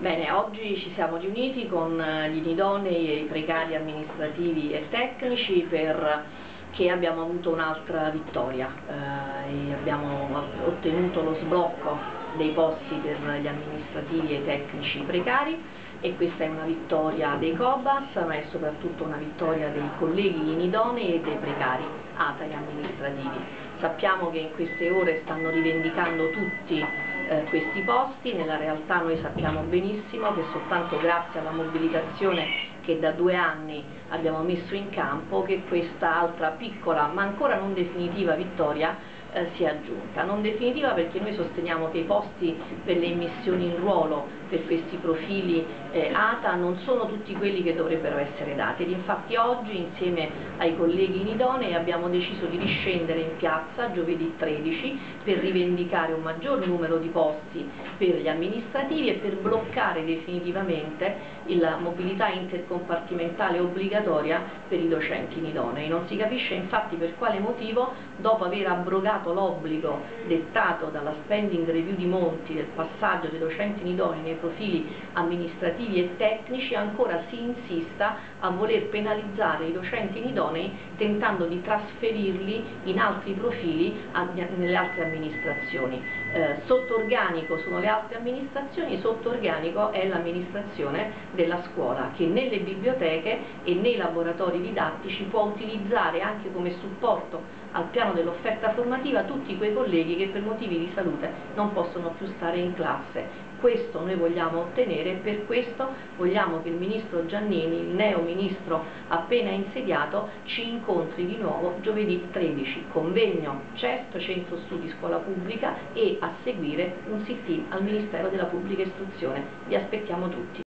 Bene, oggi ci siamo riuniti con eh, gli inidonei e i precari amministrativi e tecnici perché abbiamo avuto un'altra vittoria eh, e abbiamo ottenuto lo sblocco dei posti per gli amministrativi e tecnici precari e questa è una vittoria dei COBAS ma è soprattutto una vittoria dei colleghi inidonei e dei precari ATA e amministrativi. Sappiamo che in queste ore stanno rivendicando tutti eh, questi posti, nella realtà noi sappiamo benissimo che soltanto grazie alla mobilitazione che da due anni abbiamo messo in campo che questa altra piccola ma ancora non definitiva vittoria eh, si è aggiunta. Non definitiva perché noi sosteniamo che i posti per le immissioni in ruolo per questi profili eh, ATA non sono tutti quelli che dovrebbero essere dati ed infatti oggi insieme ai colleghi in idonei abbiamo deciso di riscendere in piazza giovedì 13 per rivendicare un maggior numero di posti per gli amministrativi e per bloccare definitivamente la mobilità intercompartimentale obbligatoria per i docenti in idonei. Non si capisce infatti per quale motivo dopo aver abrogato l'obbligo dettato dalla spending review di Monti del passaggio dei docenti idonei nei profili amministrativi e tecnici ancora si insista a voler penalizzare i docenti inidonei tentando di trasferirli in altri profili nelle altre amministrazioni. Eh, sotto organico sono le altre amministrazioni, sotto organico è l'amministrazione della scuola che nelle biblioteche e nei laboratori didattici può utilizzare anche come supporto al piano dell'offerta formativa tutti quei colleghi che per motivi di salute non possono più stare in classe. Questo noi vogliamo ottenere e per questo vogliamo che il Ministro Giannini, il neo Ministro appena insediato, ci incontri di nuovo giovedì 13, convegno CESP, Centro Studi Scuola Pubblica e a seguire un sit-in al Ministero della Pubblica Istruzione. Vi aspettiamo tutti.